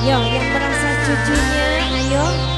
Yo, yang merasa cucunya, ayo.